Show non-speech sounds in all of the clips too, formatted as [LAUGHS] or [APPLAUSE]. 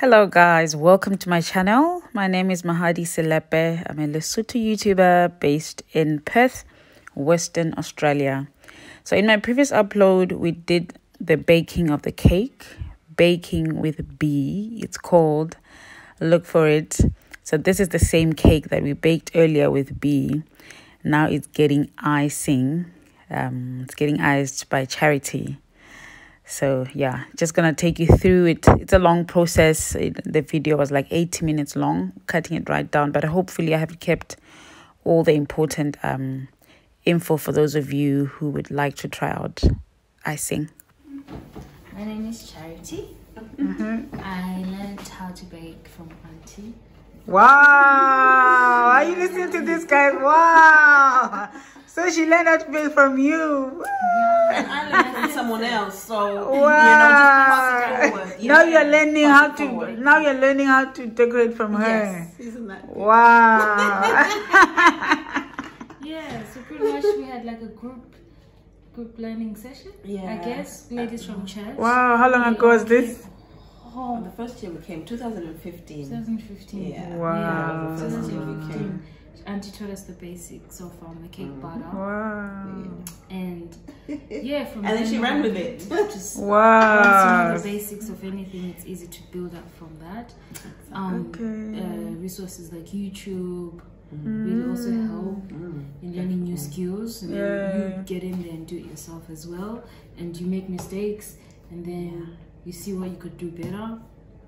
Hello guys, welcome to my channel. My name is Mahali Selepe. I'm a Lesotho YouTuber based in Perth, Western Australia. So in my previous upload, we did the baking of the cake, baking with B. It's called. Look for it. So this is the same cake that we baked earlier with B. Now it's getting icing. Um, it's getting iced by Charity so yeah just gonna take you through it. It's a long process. It, the video was like 80 minutes long cutting it right down but hopefully i have kept all the important um info for those of you who would like to try out icing. My name is charity. Mm-hmm. i learned how to bake from auntie wow are you listening to this guys wow so she learned how to bake from you and I learned from someone else. So wow. you know, just now you're learning how to forward. now you're learning how to decorate from her. Yes, isn't that good? Wow. [LAUGHS] yeah, so pretty much we had like a group group learning session. Yeah. I guess ladies from church. Wow, how long ago was this? Oh, the first year we came, 2015. 2015. Yeah. Wow. Yeah, 2015. Auntie taught us the basics of um, the cake mm. batter. Wow. And [LAUGHS] yeah, from and then she ran with it. [LAUGHS] Just wow. the basics of anything, it's easy to build up from that. Um, okay. Uh, resources like YouTube. Mm. will also help mm. in learning new skills and yeah. you get in there and do it yourself as well and you make mistakes and then you see what you could do better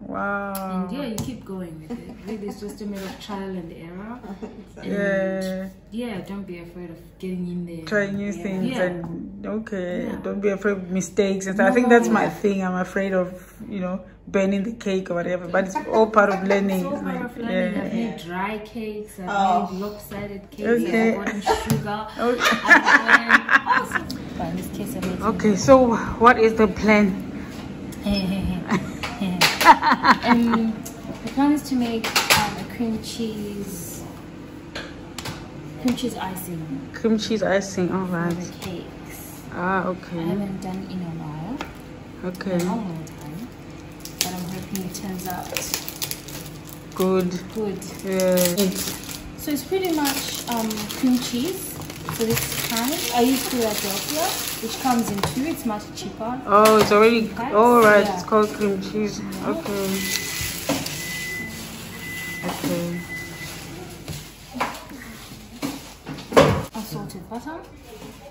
Wow. And yeah, you keep going with it. Really, it's just a matter of trial and error. [LAUGHS] And yeah. Yeah, don't be afraid of getting in there. Try new yeah. things yeah. and okay, yeah. don't be afraid of mistakes. And no, I think that's my thing. I'm afraid of, you know, burning the cake or whatever, but it's all part of learning. It's all part of learning. Yeah. I've made dry cakes, I've oh. made lopsided cakes, okay. I've gotten sugar. [LAUGHS] Okay. awesome. But in this case, I made Okay, so what is the plan? And the plan is to make um, a cream cheese, cream cheese icing. Cream cheese icing, all right. cakes. Ah, okay. I haven't done in a while. Okay. A long, long time. But I'm hoping it turns out good. Good. Yeah. So it's pretty much um, cream cheese. So this time I use Philadelphia, which comes in two. It's much cheaper. Oh, it's already. All right, yeah. it's called cream cheese. Okay. Okay. Unsalted butter.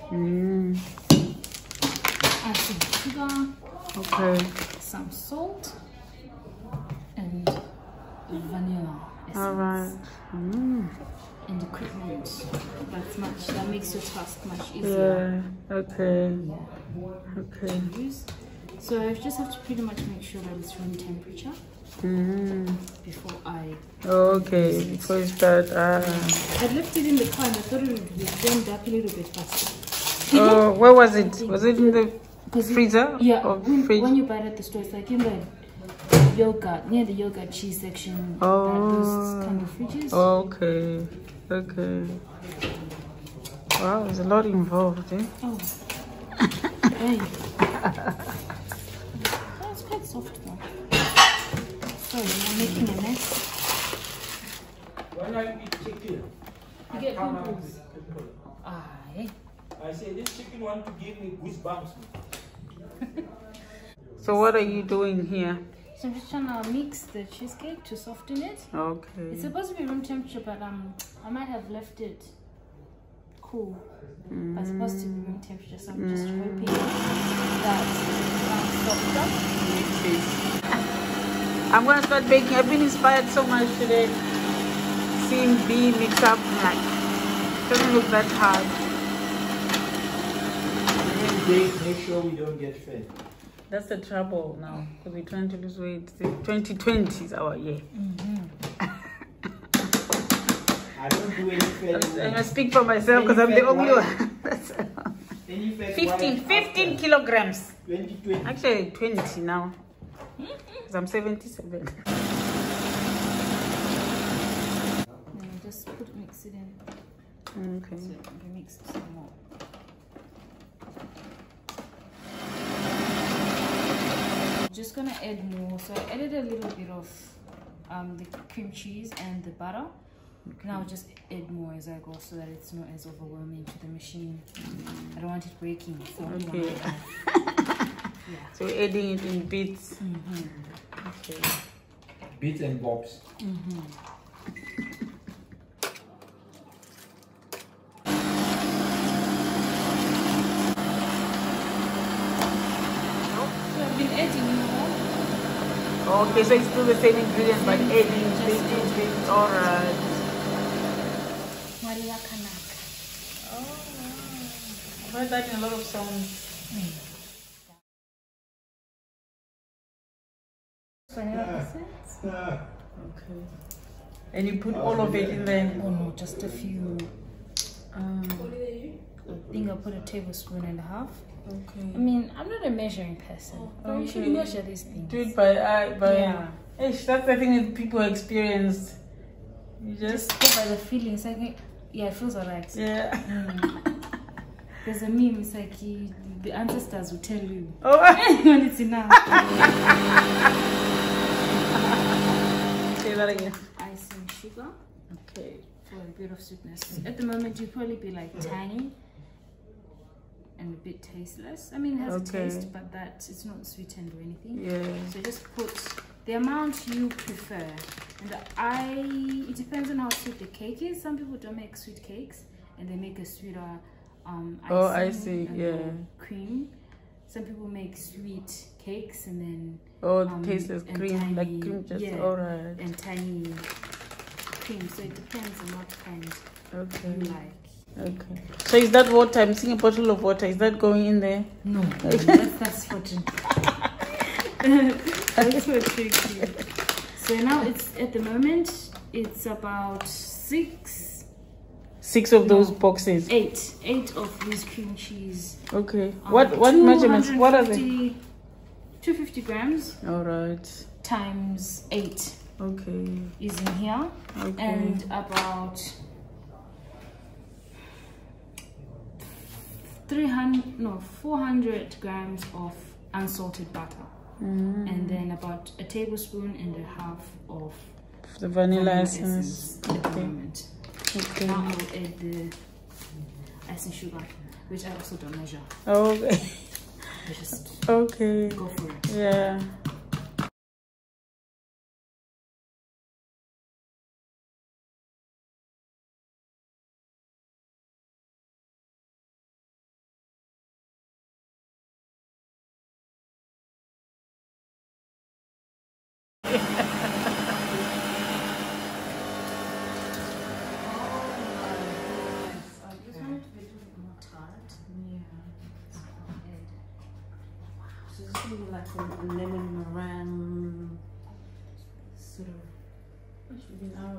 Mm. Add some sugar. Okay. Some salt and vanilla. Essence. All right. Mm. That's much that makes your task much easier. Yeah. Okay. Yeah. Okay. So I just have to pretty much make sure that it's room temperature. Mm. Before I. okay. Before you start. Ah. I left it in the car and I thought it would warmed up a little bit faster. Oh, [LAUGHS] where was it? Was it in the freezer? Yeah. When, when, you buy it at the store, it's like in the yogurt near the yogurt cheese section. Oh. kind of fridges. Okay. Okay. Wow, there's a lot involved, eh? Oh. hey. That's quite soft though. Sorry, I'm making a mess. When I eat chicken, you get pimples. Ah, eh? I say this chicken want to give me goosebumps. so what are you doing here? So I'm just trying to mix the cheesecake to soften it. Okay. It's supposed to be room temperature, but um, I might have left it cool. Mm. But it's supposed to be room temperature, so I'm just mm. hoping that um, [LAUGHS] I'm gonna start baking. I've been inspired so much today. Seeing B mix up, like, doesn't look that hard. Make sure we don't get fed. That's the trouble now because we're trying to lose weight. 2020 is our year. Mm -hmm. I don't do any I speak for myself because I'm the only one. [LAUGHS] 15, 15 kilograms. 2020. Actually, 20 now. Because I'm 77. just put mix it in. Okay. So mix some more. just gonna add more. So I added a little bit of um, the cream cheese and the butter. Now just add more as I go so that it's not as overwhelming to the machine. I don't want it breaking. [LAUGHS] So I don't want Okay. it- So you're adding it in bits. Mhm. Okay. Bits and bobs. So I've been adding more. Okay, so it's still the same ingredients, but adding Just bits and bits. Alright. Maria Kanaka. I've heard that in a lot of songs. Vanilla essence? Okay. And you put all of it in there. Oh no, just a few. Um, I think I put a tablespoon and a half. Okay. I mean, I'm not a measuring person, but you should measure these things. Do it by eye, by Yeah. Ish, that's the thing that people experience. You just Just go by the feeling. It's like, yeah, it feels alright. yeah. Mm. There's a meme. It's like you, the ancestors will tell you Oh, [LAUGHS] when it's enough. say that again. Ice and sugar Okay. for a bit of sweetness. At the moment, you probably be like tangy and a bit tasteless. I mean, it has Okay. a taste, but that it's not sweetened or anything. Yeah. So just put the amount you prefer. And I, it depends on how sweet the cake is. Some people don't make sweet cakes and they make a sweeter um, icing Oh, icing, and yeah. cream. Some people make sweet cakes and then Oh, Um, tasteless cream, tiny, like cream just yeah. alright. and tiny cream. So it depends on what kind you like. Okay. So is that water? I'm seeing a bottle of water. Is that going in there? No, that's, that's for drink. [LAUGHS] that's for drinking. So now it's at the moment it's about six, Six of those boxes. eight, eight of these cream cheese. Okay. Um, What what measurements? What are they? 250 250 grams Alright. times eight Okay. is in here, Okay. and about 300 no 400 grams of unsalted butter Mm. and then about a tablespoon and a half of the vanilla vanilla essence. the Okay. moment. Okay. Now I'll add the icing sugar, which I also don't measure. [LAUGHS] Okay. Just Okay. go for it. Yeah. I just want it to be a little bit more tart. So it's gonna be like a, a lemon meringue sort of zingy. Oh, it's in from there. I don't know where we got them. I think we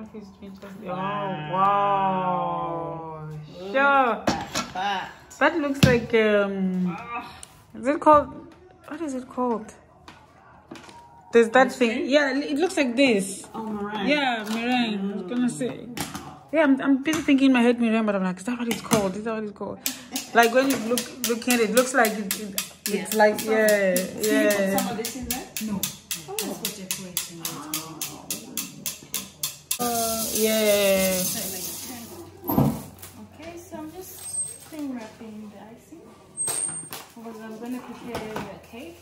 feel- I don't feel strange. Oh wow! Sure. that? That looks like um. Is it called? What is it called? There's that thing. Yeah, it looks like this. Oh, meringue. Yeah, meringue. I was gonna say. Yeah, I'm, I'm busy thinking in my head meringue, but I'm like, is that what it's called? Is that what it's called? [LAUGHS] Like when you look looking at it, it looks like it, it, it's like yeah, So you put some of this in there? No, that's yeah. Okay, so I'm just clean wrapping the icing because I'm going to prepare the cake.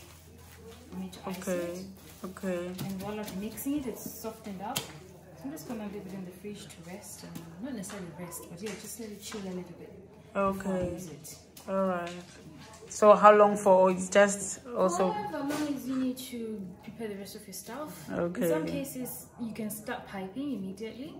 I need to ice Okay, it. okay. And while I'm mixing it, it's softened up. So I'm just going to leave it in the fridge to rest. And not necessarily rest, but yeah, just let it chill a little bit Okay, all right. So how long for? It's just also However long as you need to prepare the rest of your stuff. Okay. In some cases, you can start piping immediately.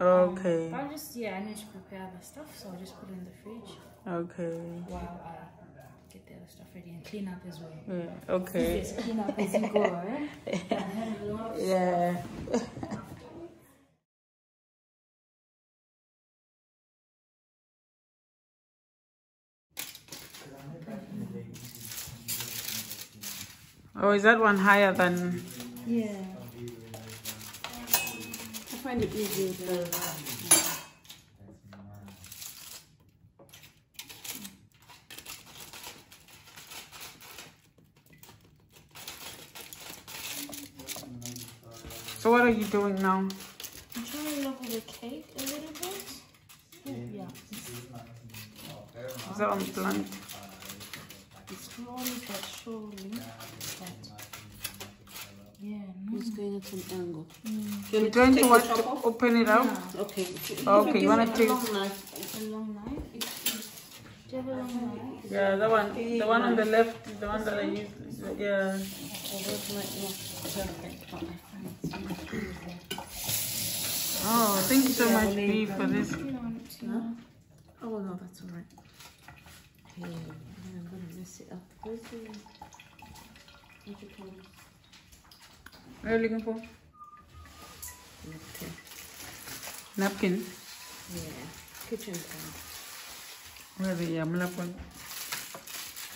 okay, But I'm just, yeah, I need to prepare the stuff, so I'll just put it in the fridge okay. while I get the other stuff ready and clean up as well. Yeah. Okay. Clean up as you go? [LAUGHS] I have a lot of Yeah. Oh, is that one higher than? Yeah. I find it easier to So what are you doing now? I'm trying to level the cake a little bit. Yeah. Is that on blunt? It's slowly but surely. But yeah, no. It's going at an angle. Mm. You're trying to what? To open it up? Okay. Okay, you wanna take- a long knife. It's a long knife. It's, it's, do you have a long knife? Yeah, the one, the one on the left is the one that I use. Yeah. Although it might not perfect, but I find it's Oh, thank you so much, B, for this. You know, it's, you know. Oh no, that's alright. Hey, I'm gonna mess it up. Where's the what you call it? What are you looking for? Napkin. Napkin. Yeah. Kitchen pad. Where the yeah, napkin?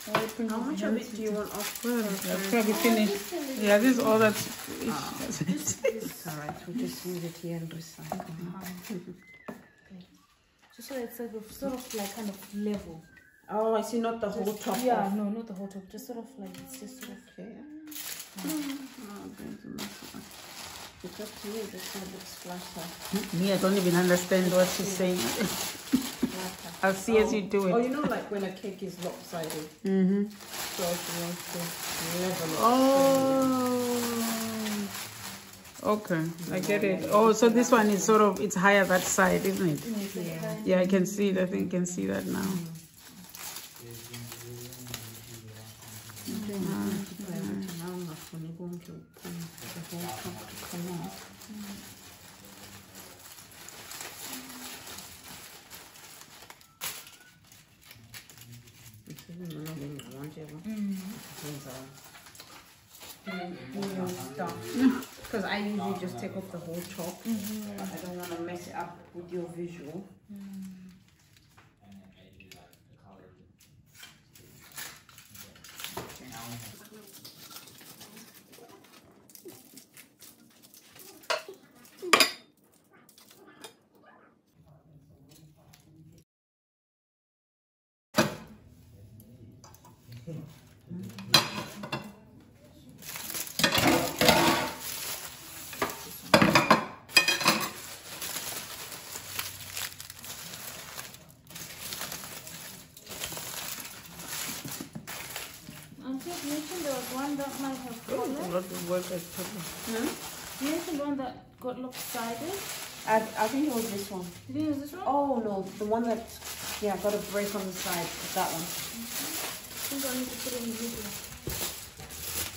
How much of it do you want off? Well, that's probably finished. Yeah, this is all that's. It's alright, we'll ah, just use it here and recycle. [LAUGHS] Just so it's like a sort of like kind of level. Oh, I see, not the whole top. Yeah, off. no, not the whole top. Just sort of like it's just sort of. Okay. Oh, I'm going to mess it up. To one looks flatter. Me, I don't even understand what she's saying. [LAUGHS] I'll see as you do it. Oh, you know, like when a cake is lopsided, Mm-hmm. so if you want to level it. Oh. Okay, I get it. Oh, so this one is sort of it's higher that side, isn't it? Yeah. Yeah, I can see it. I think I can see that now. Now enough when you're going to put the whole top to come off. It's even not when you want it, Because I usually just take off the whole top. But I don't want to mess it up with your visual. Mm. I think you mentioned there was one that might have A color. Lot of work I put in. You mentioned one that got lopsided. I, I think it was this one. Did you use this one? Oh no, the one that, yeah, got a break on the side. That one. Mm-hmm. I think I need to put it in the video.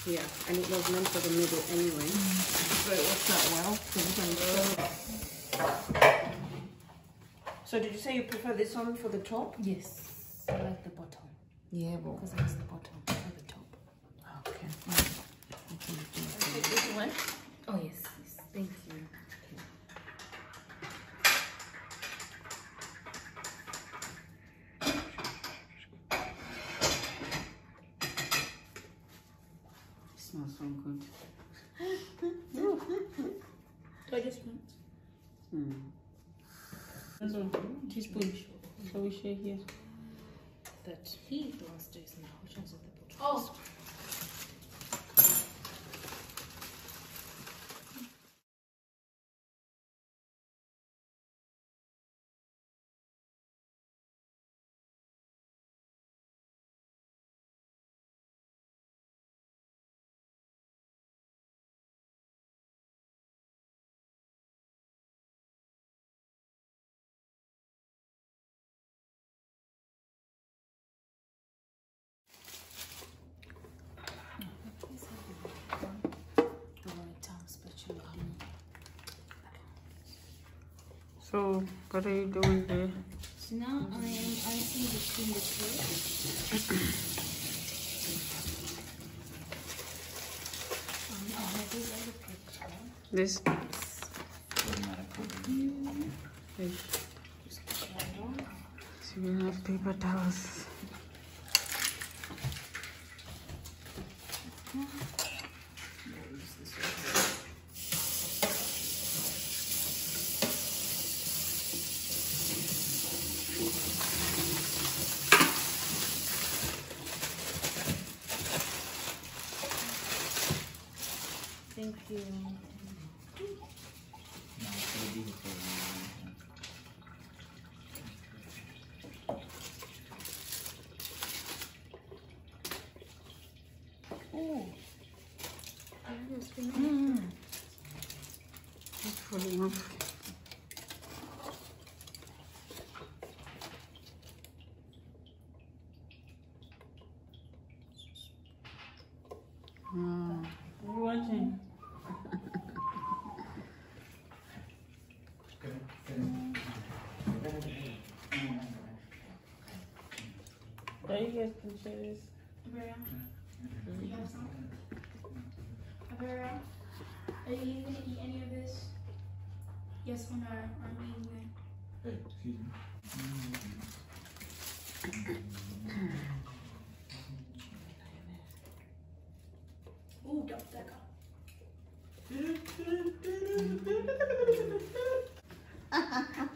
Yeah, and it was meant for the middle anyway. So it worked out well. So we can go. So did you say you prefer this one for the top? Yes. I like the bottom. Yeah, well. Because it's the bottom for the top. Okay. This one? Oh, yes. yes. Thank you. smells so good. So [LAUGHS] I just want Mm. That's one teaspoon. So we share here. that he downstairs now. Which one's at the bottom? Oh. So, what are you doing there? So now I am icing between the two. This? Yes. So we have paper towels. Thank you. Oh. Mm. It's falling off. Ah, what are you watching? Are you guys can share this? Vera, you have some? Vera, are you gonna eat any of this? Yes or no? Or I'm eating it. Hey, excuse me. Ooh, double decker.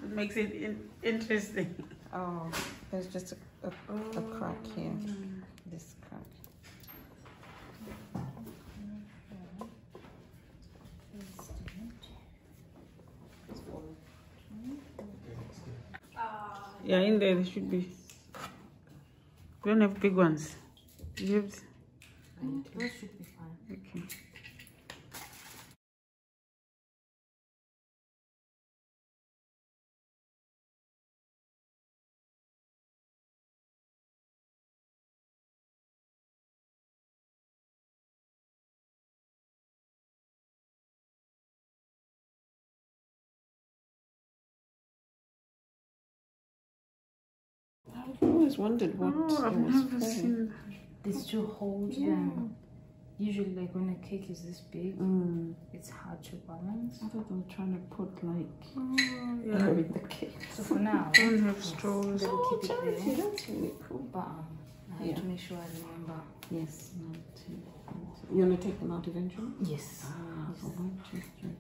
It makes it in- interesting. Oh, there's just a, a, a crack here. This crack. Yeah, in there, there should be. We don't have big ones. You have, always wondered what Oh, I've it was never for. seen. These two hold them. Usually, like when a cake is this big, Mm. it's hard to balance. I thought they were trying to put like Oh, yeah. bury the cake. So for now, Don't have straws. they will keep it Charity, there. that's really cool. But um, I have Yeah. to make sure I remember. Yes, not to. not to- You're gonna take them out eventually? Yes. Ah, Yes. oh, one, two, three.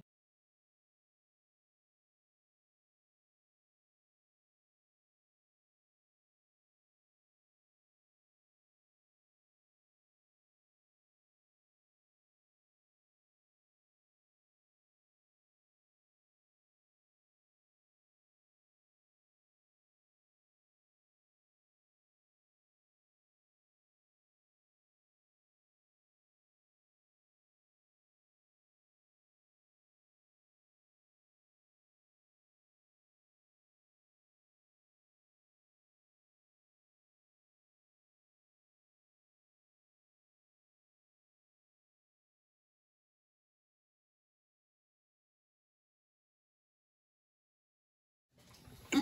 [LAUGHS]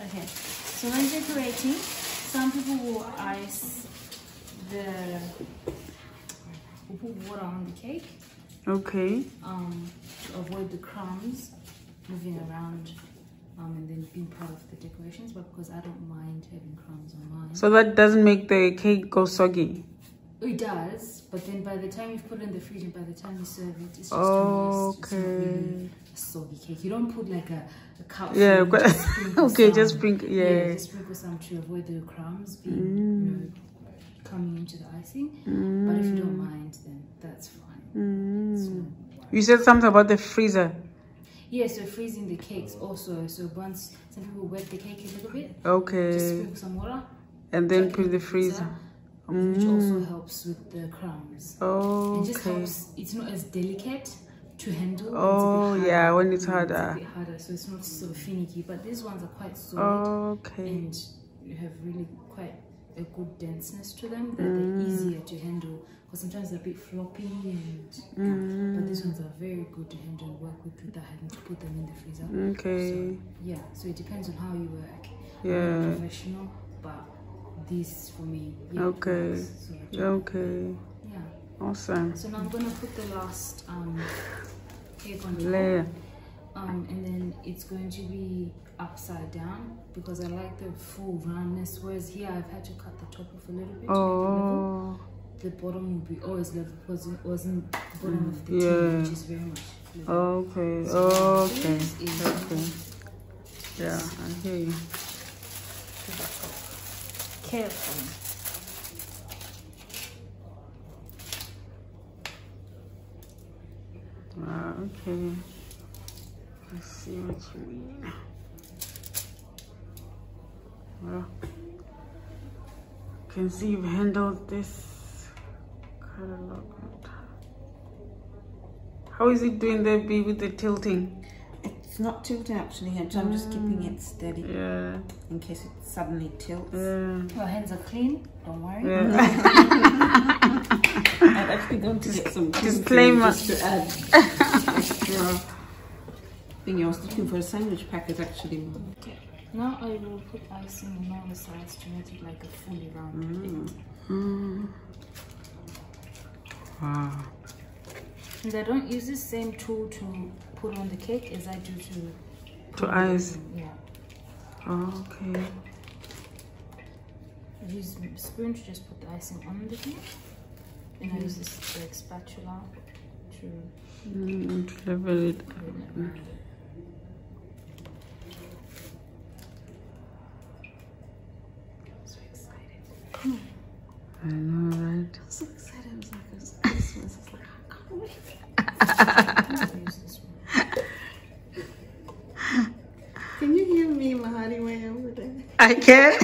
Okay. So when decorating, some people will ice the will put water on the cake Okay. um, to avoid the crumbs moving around um, and then being part of the decorations. But because I don't mind having crumbs on mine, So that doesn't make the cake go soggy. It does. But then by the time you put it in the fridge and by the time you serve it, it's just Oh, not really a soggy cake. You don't put like a, a cup. Yeah, but- [LAUGHS] just okay, some. just sprinkle- yeah. just sprinkle some to avoid the crumbs being, Mm. you know, coming into the icing. But if you don't mind, then that's fine. Mm. So, You said something about the freezer. yeah, so freezing the cakes also. So once some people wet the cake a little bit, Okay. just Okay. sprinkle some water, And then put in the freezer. Which also Mm. helps with the crumbs. Oh, It just Okay. helps. It's not as delicate to handle. Oh, yeah, when it's Mm, harder. It's a bit harder, so it's not so finicky. But these ones are quite solid Okay. and you have really quite a good denseness to them that they're easier to handle. Because sometimes they're a bit floppy and but these ones are very good to handle and work with without having to put them in the freezer. Okay. So, yeah, so it depends on how you work. I'm Yeah. professional, but this for me. Yeah, Okay. So Okay. yeah. Awesome. So now I'm gonna put the last um, egg on top. Layer. Um, and then it's going to be upside down because I like the full roundness. Whereas here I've had to cut the top off a little bit to make it. Oh. The bottom will be always level because it wasn't the bottom of the Yeah. tin, which is very much level. Okay. So Okay. Okay. Yeah, I hear you. Carefully. Ah, okay. I see what you mean. Well, can see you've handled this lot. How is it doing there, B, with the tilting? It's not tilting actually, hence I'm just keeping it steady Yeah, in case it suddenly tilts. yeah, Your hands are clean, don't worry. yeah. [LAUGHS] [LAUGHS] I'm actually going to get some cream Disclaimer. just to add extra [LAUGHS] thing. I was looking for a sandwich packet actually. Okay. Now I will put icing on all the sides to make it like a fully round cake. Mm. Wow. And I don't use the same tool to put on the cake as I do to To ice. Yeah. Oh, okay. I use a spoon to just put the icing on the cake. Then I use this like spatula to Mm, to level it. put it around. So excited. I know, right? so excited. I was like, it's Christmas. It's like, I can't wait. [LAUGHS] I'll use this one. Can you hear me, Mahali, way over there? I can't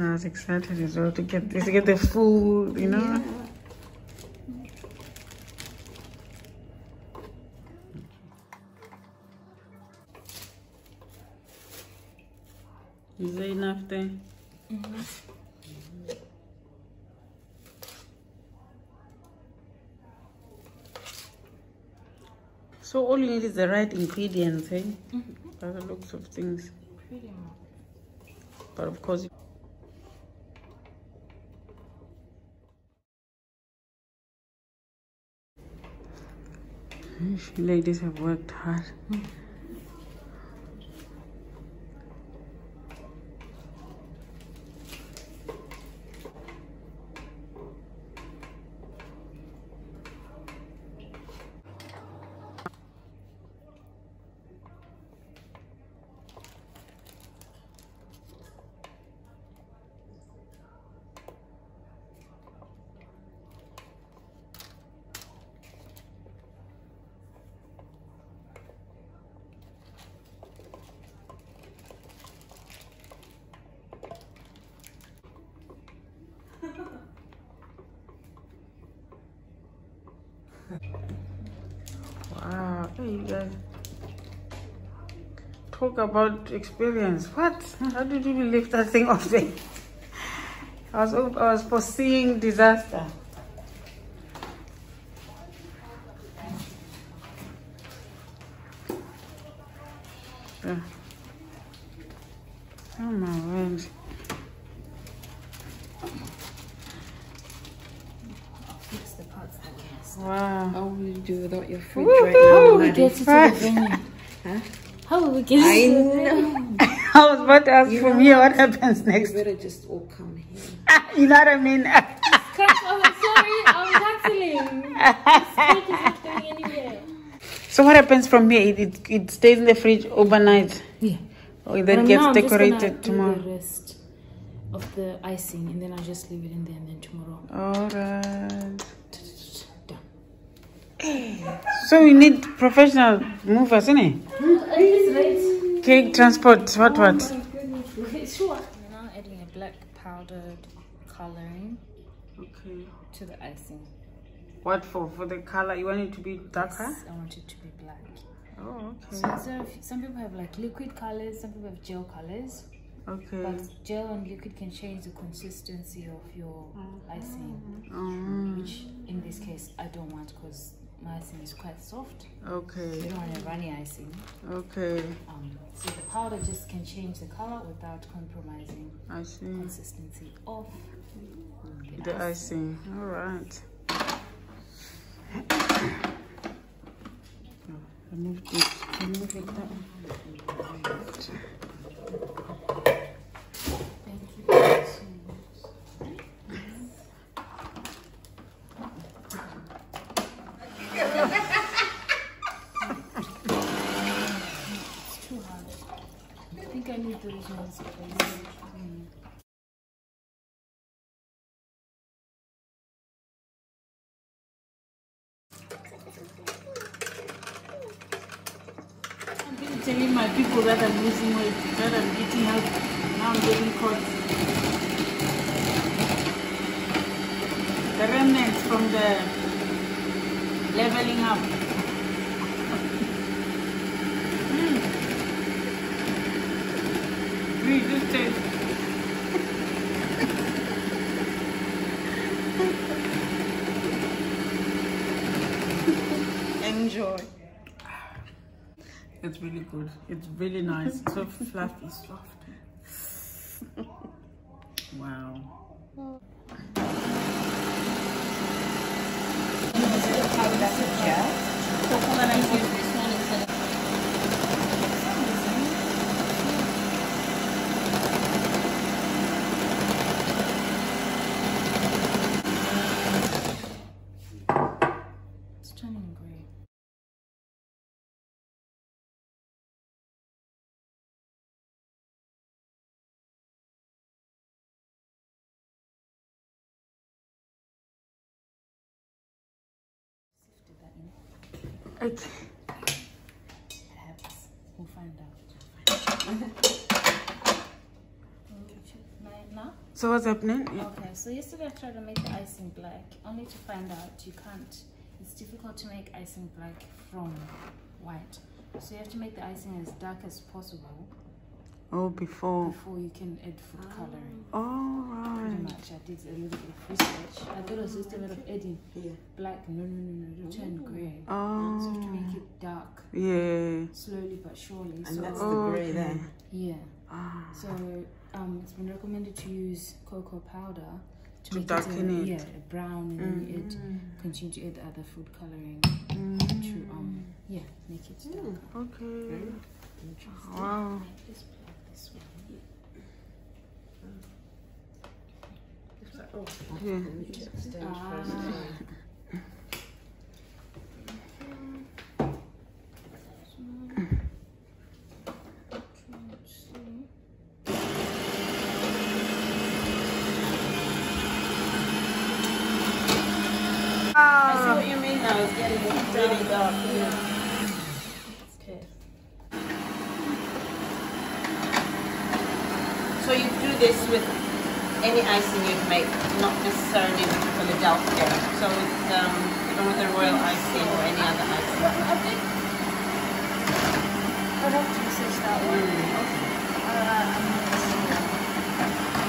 I was excited as well to get this, to get the food, you know. Is there enough there? So all you need is the right ingredients, eh? Mm-hmm. By the looks of things. Pretty much. But of course, hmm, ladies have worked hard. Wow, hey, you guys. Talk about experience. What? How did you lift that thing off there? I was, I was foreseeing disaster. Yeah. Oh my word. Fix the parts that can Wow. How will you do without your fridge Woohoo! right now, How will we Mahali? get to the venue? Huh? We get I to the venue? know. I was about to ask You from here what? what happens You next. better just all come here. [LAUGHS] you know what I mean? [LAUGHS] Come, I'm sorry, I'm cancelling. This cake is not going anywhere. so what happens from here? It, it, it stays in the fridge overnight. Yeah. Or But then now gets I'm just decorated tomorrow. the rest of the icing and then I'll just leave it in there and then tomorrow. Alright. Done. So we need professional movers, innit? It's late. Cake transport, what what? Okay, [LAUGHS] sure. We're now adding a black powdered coloring Okay. to the icing. What for? For the color? You want it to be darker? Yes, I want it to be black. Oh, okay. So instead of, some people have like liquid colors, some people have gel colors. Okay. But gel and liquid can change the consistency of your icing, Um, which in this case I don't want because my icing is quite soft. Okay. You don't want a runny icing. Okay. Um, so the powder just can change the color without compromising I see. consistency of The icing. All right. Remove this. Remove it. Thank you so much. It's too hard. I think I need those ones. Mm. I'm been telling my people that I'm losing weight, that I'm eating healthy. Now I'm getting caught. The remnants from the leveling up. [LAUGHS] Mm. Really good taste. Enjoy. It's really good. It's really nice. It's so fluffy, soft. [LAUGHS] wow. Coconut I use this one instead of It's turning gray. Sifted that in. Okay. Perhaps we'll find out. So what's happening? Okay, so yesterday I tried to make the icing black, only to find out you can't. It's difficult to make icing black from white. So you have to make the icing as dark as possible Oh, before. before you can add food coloring. All Pretty right. much, I did a little bit of research. I thought it was just a matter of adding black. No, no, no, no, it'll turn grey. So you have to Oh, make it dark, yeah. slowly but surely. And so that's Oh, the grey okay. there. yeah. Ah, So um, it's been recommended to use cocoa powder to, To make darken it, a, it. yeah, a brown, and then you add, Mm. continue to add other food coloring Mm. to um, yeah, make it dark. Okay. Wow. Let's play Yeah. Ah. I see what you mean. It's getting really dark. Okay. So you do this with any icing you make, necessarily with Philadelphia. So it's um, even with the royal icing or any other icing. I think I'd have to research that one. Mm. Uh, um,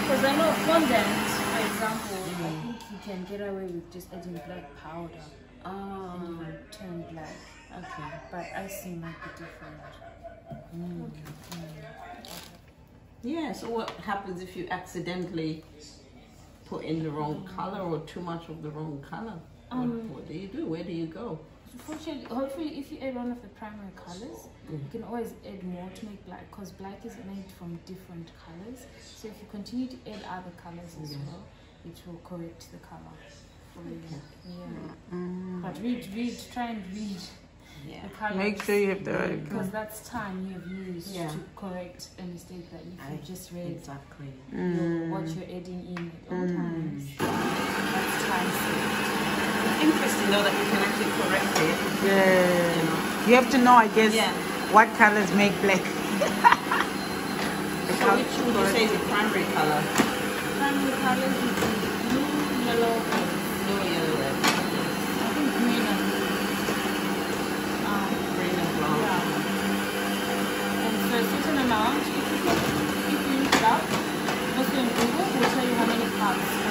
because I know fondant, for example, I mm. think you can get away with just adding black powder Oh, and it will turn black. okay. But icing might be different. Mm. Yeah, so what happens if you accidentally put in the wrong color or too much of the wrong color? What, Um, what do you do? Where do you go? Fortunately, hopefully, if you add one of the primary colors, you can always add more to make black because black is made from different colors. So if you continue to add other colors as well, it will correct the color you. Yeah. But read, read, try and read Yeah. Make sure you have the right Because that's time you have used Yeah. to correct a mistake that you I- just read Exactly. your, mm. what you're adding in at all mm. times. That's time saved. Interesting though that you can actually correct it. Yeah. You have to know, I guess, Yeah. what colors make black. [LAUGHS] So which would you say is the primary color? Primary colors would be blue, yellow, red. Blue, yellow, you how many cups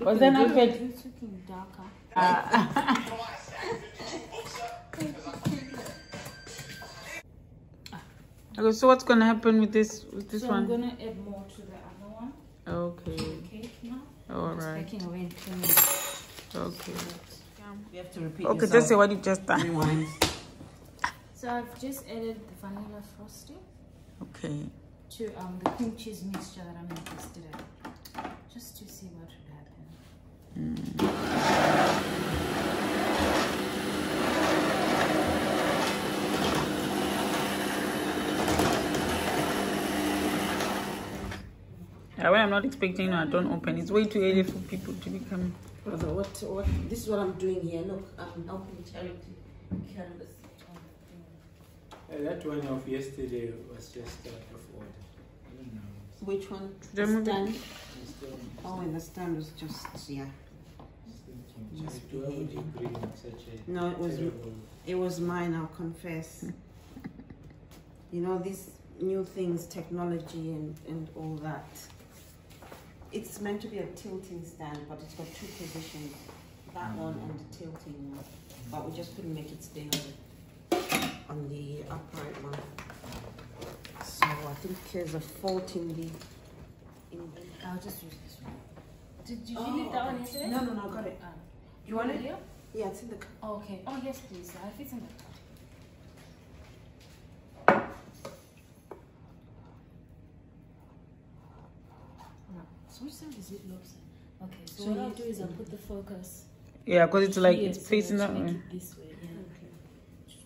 Was that not good? It's looking darker. Uh, okay, so what's gonna happen with this with this so one? I'm gonna add more to that other one. Okay. Cake now. All It's away in two minutes. Okay. You have to repeat Okay, yourself. just say what you just done. Rewind. So I've just added the vanilla frosting Okay. to um the cream cheese mixture that I made yesterday, just to see what would happen. Yeah, when I'm not expecting, no, I don't open. It's way too early for people to become. Brother, what, what, this is what I'm doing here. Look, I'm helping charity canvas. Uh, that one of yesterday was just out of order. I don't know. Which one? The The movie- stand? Oh, and the stand was just, yeah. just why would you bring such a No, it was, it was mine, I'll confess. [LAUGHS] you know, these new things, technology and, and all that. It's meant to be a tilting stand, but it's got two positions. That one and the tilting one. But we just couldn't make it stay on the, on the upright one. So I think there's a fault in the... In the I'll just use this one. Did you Oh, leave that one okay. yesterday? No, no, no, I got it. Ah. You want it? Here? Yeah, it's in the... Oh, okay. Oh, yes, please. I fit in the car. No. So which side does it look? Okay, so, So what I'll do is I'll put the focus Yeah, because it's like it's facing that that way. this way. Yeah.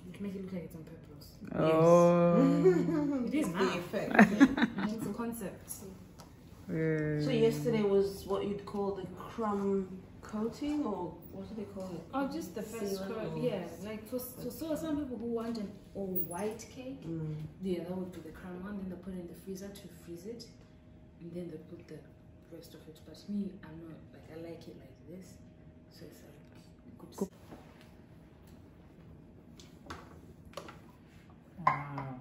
We can make it look like it's on purpose. Oh. [LAUGHS] It is The now. effect. [LAUGHS] it's a concept. yeah. So yesterday was what you'd call the crumb coating, or what do they call it? Oh, just the first coat. Yeah, like for so, so some people who want an all white cake, Mm. yeah, that would be the crumb one. Then they put it in the freezer to freeze it, and then they put the rest of it. But me, I'm not like I like it like this, so it's like good. Wow.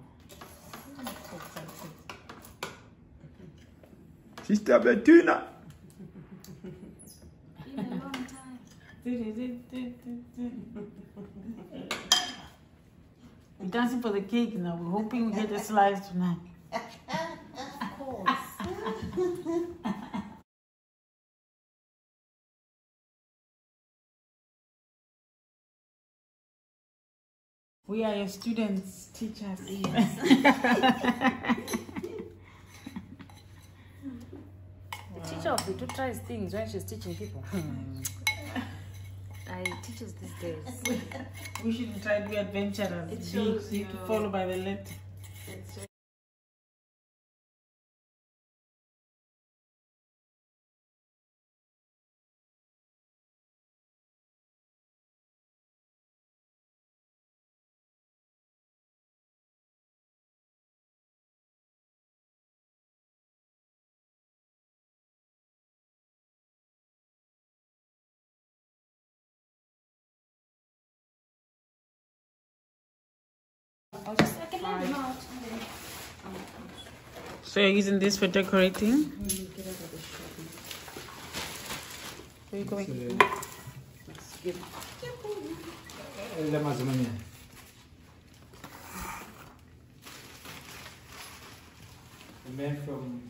Sister Bettina! In a long time. We're dancing for the cake now. We're hoping we get a slice tonight. [LAUGHS] Of course. We are your students, teachers. Yes. [LAUGHS] The teacher of the two tries things when she's teaching people. I teachers these days. We should try to be adventurous. It Be- shows be you- to follow by the letter. I'll just I can hold them out and then So you're using this for decorating? Where are you going? Lama semuanya. The man from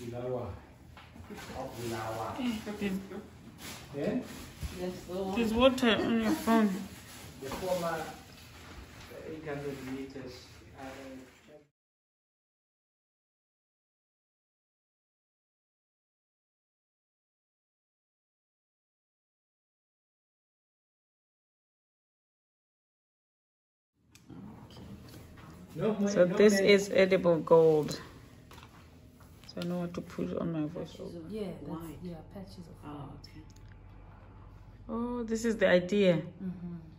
Bulawa. Of Bulawa. Okay. Yeah? Yes, the one. There's water on your phone. The former 800 meters. No, So no this man- is edible gold. So I know what to put on my voice. Patches of yeah, that's, yeah, patches of Oh, okay. Oh, this is the idea. Mm-hmm. Wow.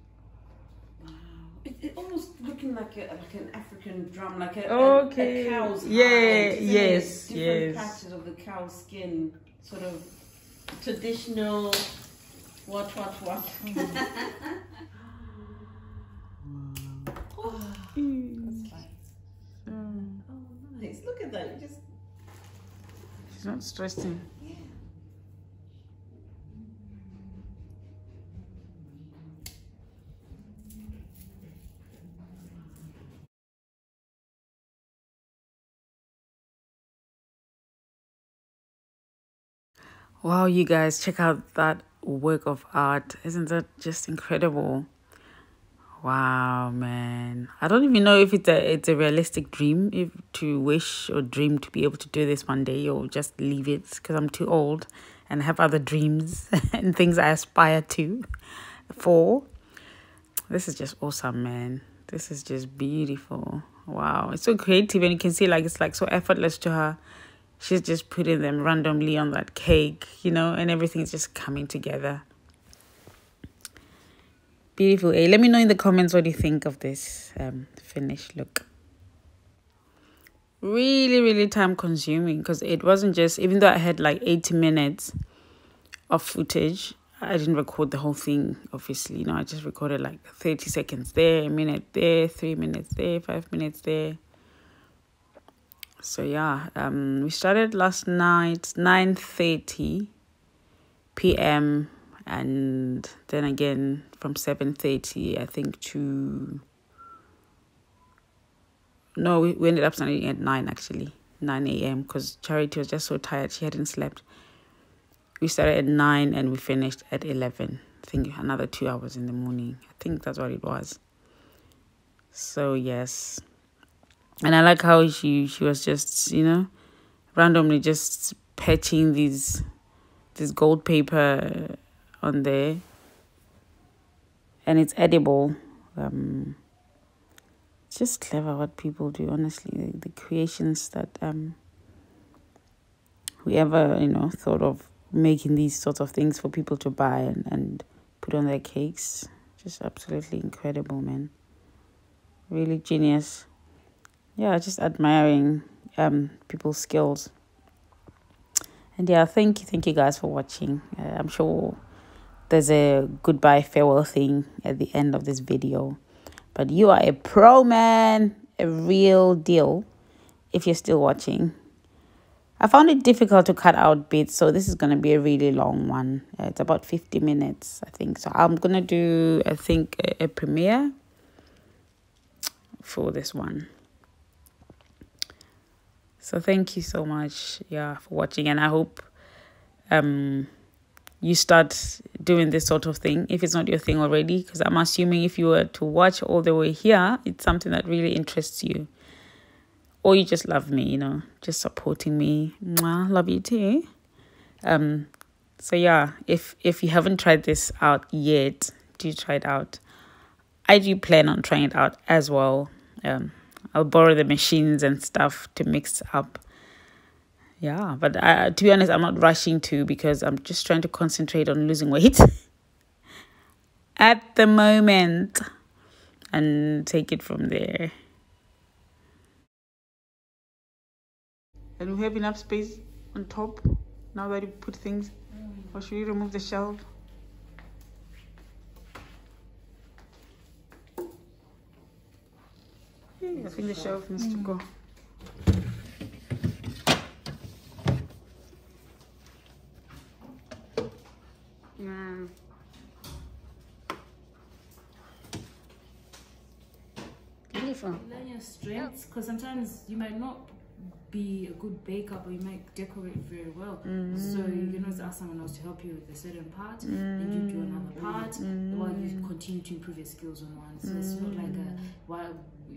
It, it almost looking like a like an African drum, like a, Okay. a, a cow's Yeah, hide, yes, it? Different yes. patches of the cow's skin, sort of traditional. What what what? Mm. Right. [LAUGHS] Mm. [LAUGHS] Oh, nice! Look at that. You just She's not stressing. yeah. Wow, you guys, check out that work of art. Isn't that just incredible? Wow, man. I don't even know if it's a it's a realistic dream if to wish or dream to be able to do this one day or just leave it because I'm too old and have other dreams [LAUGHS] and things I aspire to for. This is just awesome, man. This is just beautiful. Wow. It's so creative and you can see like it's like so effortless to her. She's just putting them randomly on that cake, you know, and everything's just coming together. Beautiful. Hey, let me know in the comments what you think of this um finished look. Really, really time consuming because it wasn't just even though I had like 80 minutes of footage, I didn't record the whole thing, obviously. You know, I just recorded like 30 seconds there, a minute there, three minutes there, five minutes there. So yeah, um we started last night, 9:30 p.m. and then again from 7:30 I think to no, we, we ended up starting at 9 actually. 9 a.m. because Charity was just so tired she hadn't slept. We started at 9 and we finished at 11. I think another two hours in the morning. I think that's what it was. So, yes. And I like how she, she was just, you know, randomly just patching these this gold paper on there. And it's edible. Um, just clever what people do, honestly. The, the creations that um whoever, you know, thought of making these sorts of things for people to buy and, and put on their cakes. Just absolutely incredible, man. Really genius. Yeah, just admiring um people's skills. And yeah, thank you, thank you guys for watching. Uh, I'm sure there's a goodbye farewell thing at the end of this video. But you are a pro man, a real deal if you're still watching. I found it difficult to cut out bits, so this is going to be a really long one. Uh, it's about 50 minutes, I think. So I'm going to do, I think, a, a premiere for this one. So thank you so much, yeah, for watching, and I hope um you start doing this sort of thing if it's not your thing already. Because I'm assuming if you were to watch all the way here, it's something that really interests you or you just love me, you know, just supporting me. Mwah, love you too. Um, so yeah, if if you haven't tried this out yet, do try it out. I do plan on trying it out as well. Um, I'll borrow the machines and stuff to mix up. Yeah, but I, to be honest, I'm not rushing to because I'm just trying to concentrate on losing weight [LAUGHS] at the moment and take it from there. And we have enough space on top now that you put things. Or should we remove the shelf? I think the shelf needs to mm. go. Yeah. Beautiful. Learn your strengths because sometimes you might not be a good baker but you might decorate very well. So you can always ask someone else to help you with a certain part and you do another part while you continue to improve your skills on one. So it's not like a while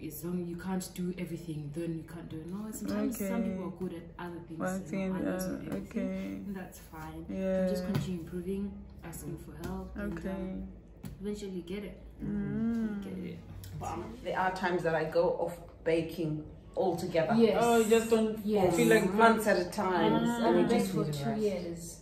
as long you can't do everything, then you can't do it. No, sometimes some people are good at other things One and thing, not others uh, okay. And that's fine. Yeah. You just continue improving, asking for help. And, Okay. um, eventually you get it. Mm. Get it. But um, there are times that I go off baking altogether. Yes. Oh, you just don't Yes. feel like months at a time. I and was it baked just for two years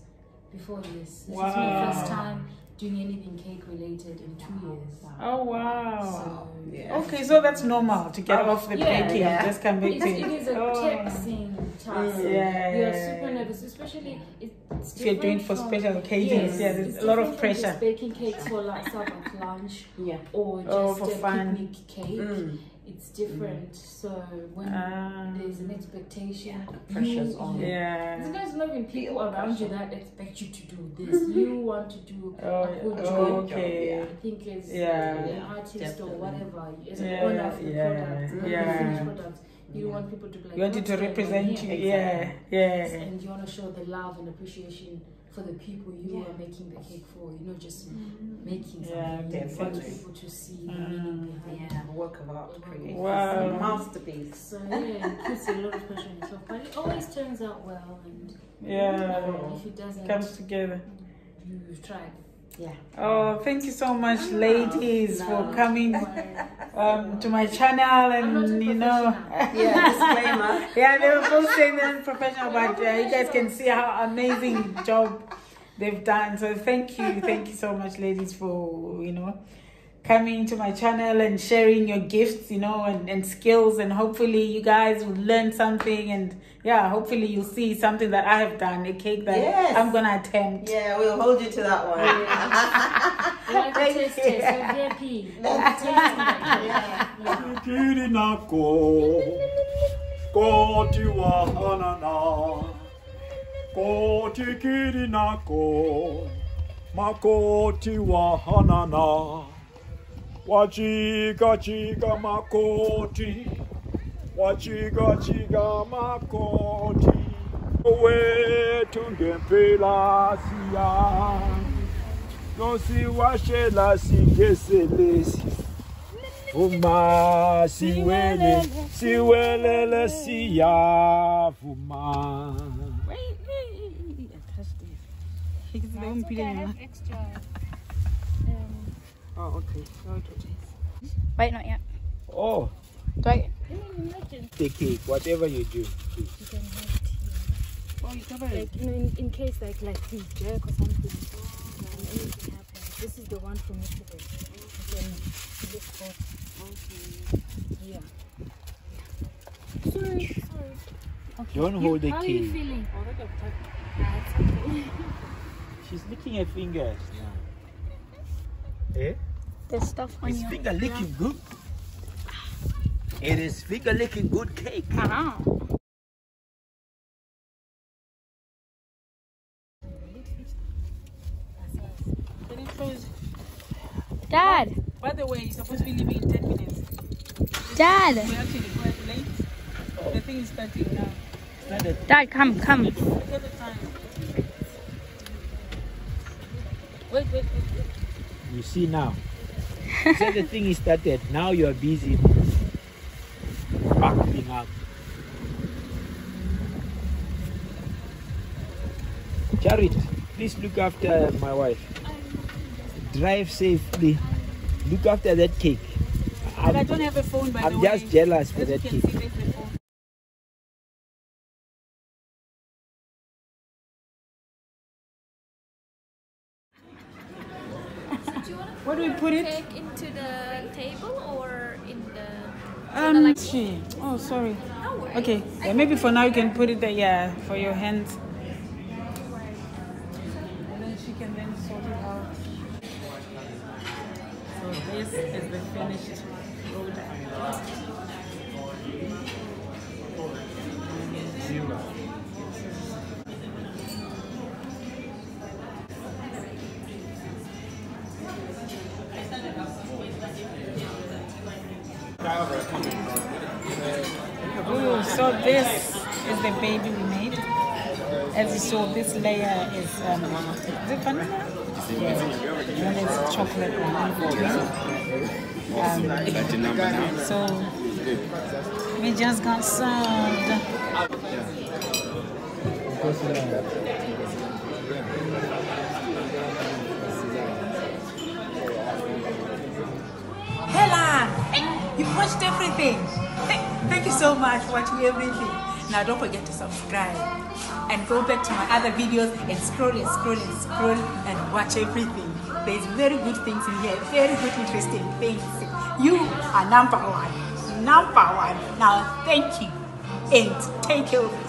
before this. This is Wow. my first time doing anything cake related in two years. Oh wow. So Yeah. Okay, so that's normal to get Oh, off the yeah, baking. yeah. Just come it's, baking. it is a Oh. taxing task. Yeah. You're super nervous, especially it's If you're doing for from- special occasions, Yes, yeah, there's a lot of different just pressure. baking cakes for like stuff at lunch Yeah. or just Oh, for a fun. picnic cake. Mm. It's different. So when Ah. there's an expectation, the pressure's you, on. Yeah. Sometimes not even people Feel around you that expect you to do this. you [LAUGHS] want to do Oh, a good yeah. job. okay. I think as Yeah. an artist or whatever, as Yeah, an owner of the yeah, product, of the yeah. finished product, you want people to be like, You want it to represent you. here?" Yeah. Yeah. And you want to show the love and appreciation for the people you are making the cake for. You're not just mm-hmm. making something. Yeah, you want definitely. people to see the mm. meaning behind Yeah, work of art created. Wow. A masterpiece. So yeah, it puts a lot of pressure on yourself, but it always turns out well. And Yeah. if it doesn't, Comes together. you, you've tried. Yeah. Oh, thank you so much, ladies, for coming [LAUGHS] um, to my channel I'm not a and you know. Yeah, disclaimer. [LAUGHS] yeah, they were both saying they're professional, but uh, you guys can see how amazing job they've done. So thank you, thank you so much, ladies, for you know coming to my channel and sharing your gifts, you know, and, and skills, and hopefully you guys will learn something, and yeah, hopefully you'll see something that I have done, a cake that Yes. I'm gonna attempt. Yeah, we'll hold you to that one. You like to Thank taste you. it, so VIP. Like to taste it. Yeah. Kiri nako, wachiga chiga makoti, wachiga chiga makoti, wetu ngempela siyani, nosiwashela singeselesi. Vuma siwele siwelele siya fuma. Wait, wait. Das siyavuma extra. Oh, okay. Wait, not yet. Oh Do I? the cake whatever you do Like you know, in, in case like like he's jerk or something, and anything happens. This is the one from yesterday. Then this spot. Yeah. Sorry, sorry. don't hold the How are you feeling? she's licking her fingers now eh There's stuff on it's your. finger licking good it is finger licking good cake Uh-huh. Dad, By the way, you're supposed to be leaving in 10 minutes. Dad, We're actually quite late. The thing is starting now. Dad, come, come. Look at the time. Wait, wait, wait. wait. you see now [LAUGHS] so the thing is started now you are busy backing up Jared, please look after my wife. Drive safely. Look after that cake. But I don't have a phone, by the I'm way. just jealous for that cake. Um, she. Oh, sorry. Okay, yeah, maybe for now you can put it there, yeah, for your hands. Um, is it vanilla? Yeah. And chocolate. Um, so we just got served. Hella, you watched everything. Thank you so much for watching everything. Now don't forget to subscribe and go back to my other videos and scroll and scroll and scroll and watch everything. There's very good things in here, very good interesting things. You are number one, number one. Now thank you and take care.